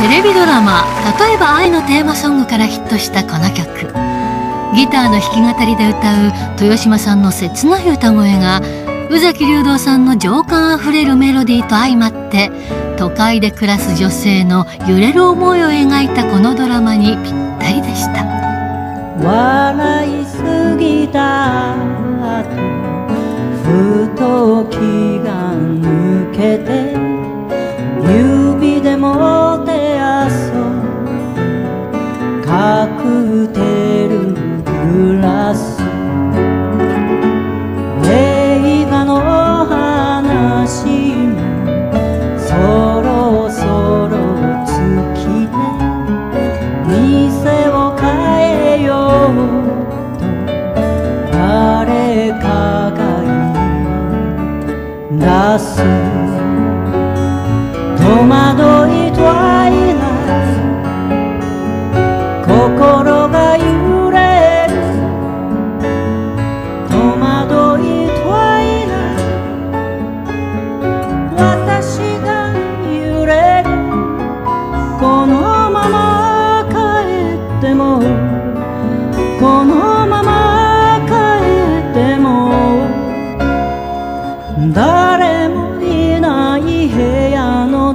テレビドラマ「例えば愛のテーマソング」からヒットしたこの曲。ギターの弾き語りで歌う豊島さんの切ない歌声が宇崎竜童さんの情感あふれるメロディーと相まって都会で暮らす女性の揺れる思いを描いたこのドラマにぴったりでした。笑いすぎた。グラス映画の話もそろそろ尽きて店を変えようと誰かが言い出す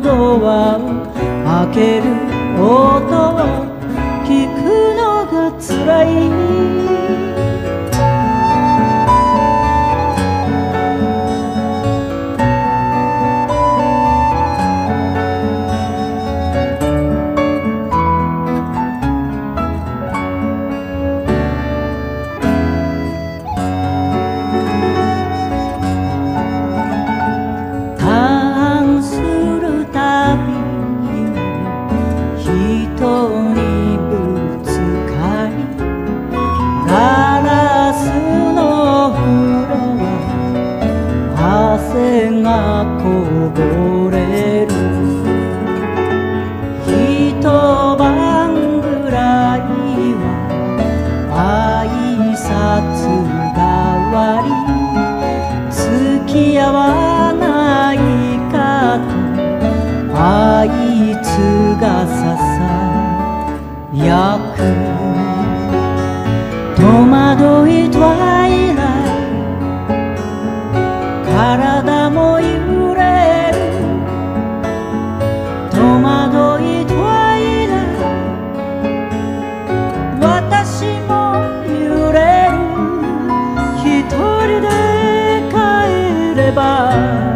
ドアを開ける音を聞くのが辛い。ガラスの裏は汗がこぼれる。一晩ぐらいはあいさつがわり Bye. 体も揺れる。戸惑い戸惑い私も揺れる。一人で帰れば。